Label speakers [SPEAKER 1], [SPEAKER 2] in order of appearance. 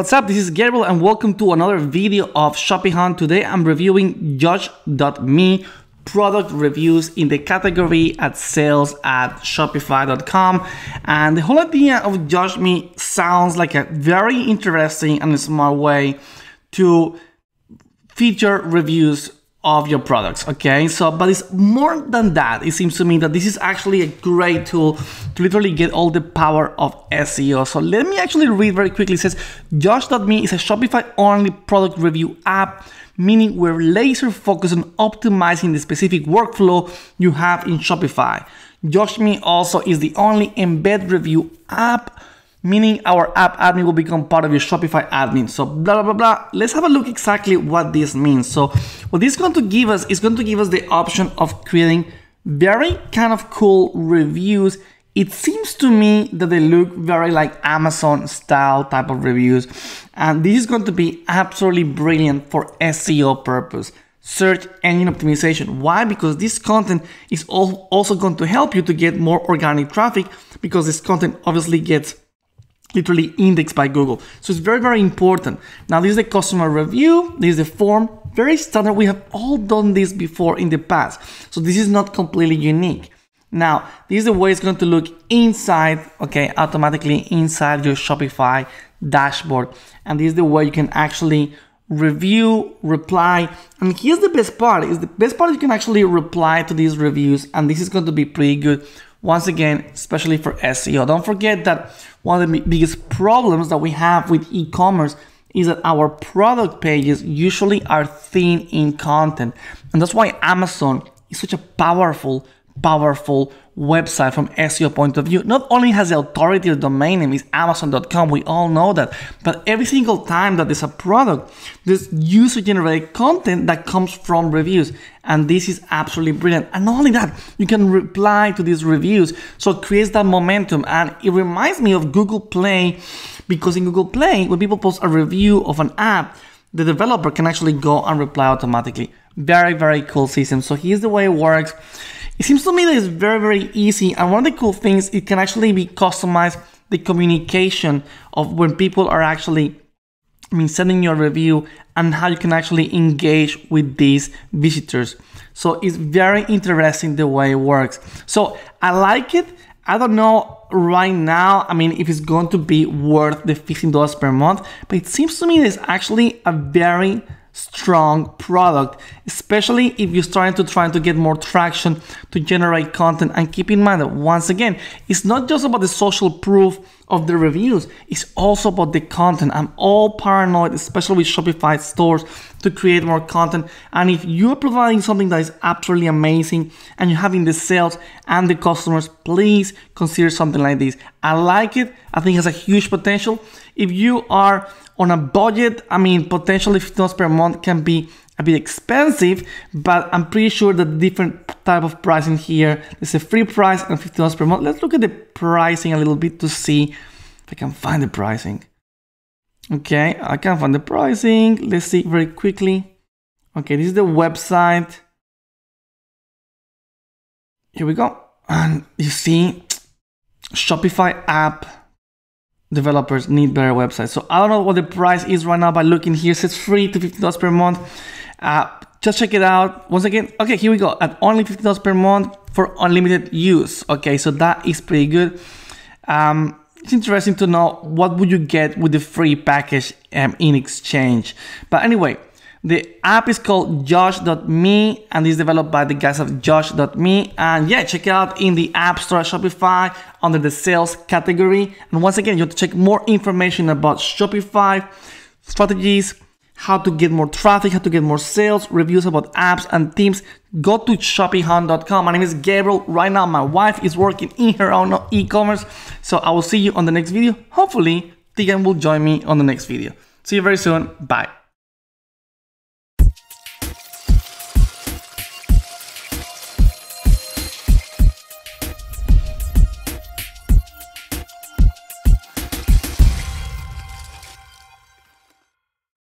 [SPEAKER 1] what's up? This is Gabriel and welcome to another video of Shopihunt. Today I'm reviewing Judge.me product reviews in the category at sales at shopify.com and the whole idea of Judge.me sounds like a very interesting and smart way to feature reviews of your products okay? So but it's more than that. It seems to me that this is actually a great tool to literally get all the power of SEO so let me actually read very quickly. It says Judge.me is a Shopify only product review app meaning we're laser focused on optimizing the specific workflow you have in Shopify. Judge.me also is the only embed review app meaning our app admin will become part of your Shopify admin. So blah, blah, blah, blah. Let's have a look exactly what this means. So what this is going to give us is going to give us the option of creating very kind of cool reviews. It seems to me that they look very like Amazon style type of reviews. And this is going to be absolutely brilliant for SEO purpose search engine optimization. Why? Because this content is also going to help you to get more organic traffic because this content obviously gets literally indexed by Google. So it's very, very important. Now, this is the customer review. This is the form. Very standard. We have all done this before in the past. So this is not completely unique. Now, this is the way it's going to look inside, okay, automatically inside your Shopify dashboard. And this is the way you can actually review, reply. And here's the best part is the best part you can actually reply to these reviews. And this is going to be pretty good once again, especially for SEO. Don't forget that one of the biggest problems that we have with e-commerce is that our product pages usually are thin in content. And that's why Amazon is such a powerful, powerful website from SEO point of view. Not only has the authority of domain name is Amazon.com, we all know that, but every single time that there's a product, there's user generated content that comes from reviews. And this is absolutely brilliant. And not only that, you can reply to these reviews. So it creates that momentum. And it reminds me of Google Play because in Google Play, when people post a review of an app, the developer can actually go and reply automatically. Very, very cool system. So here's the way it works. It seems to me that it's very, very easy. And one of the cool things, it can actually be customized the communication of when people are actually I mean, sending your review and how you can actually engage with these visitors. So it's very interesting the way it works. So I like it. I don't know right now, I mean, if it's going to be worth the $15 per month, but it seems to me it's actually a very strong product, especially if you're starting to try to get more traction to generate content. And keep in mind that once again, it's not just about the social proof of the reviews, it's also about the content. I'm all paranoid, especially with Shopify stores, to create more content. And if you're providing something that is absolutely amazing and you're having the sales and the customers, please consider something like this. I like it. I think it has a huge potential. If you are on a budget, I mean, potentially $50 per month can be a bit expensive, but I'm pretty sure that different type of pricing here. There's a free price and $50 per month. Let's look at the pricing a little bit to see if I can find the pricing. Okay, I can find the pricing. Let's see very quickly. Okay, this is the website. Here we go. And you see Shopify app developers need better websites. So I don't know what the price is right now by looking here. It says free to $50 per month. Uh, just check it out. Once again, okay, here we go. At only $50 per month for unlimited use. Okay, so that is pretty good. Um, it's interesting to know what would you get with the free package um, in exchange. But anyway, the app is called Judge.me and is developed by the guys of Judge.me. And yeah, check it out in the App Store Shopify under the sales category. And once again, you have to check more information about Shopify strategies, how to get more traffic, how to get more sales, reviews about apps and themes. Go to shopihunt.com. My name is Gabriel. Right now, my wife is working in her own e-commerce. So I will see you on the next video. Hopefully, Tegan will join me on the next video. See you very soon. Bye.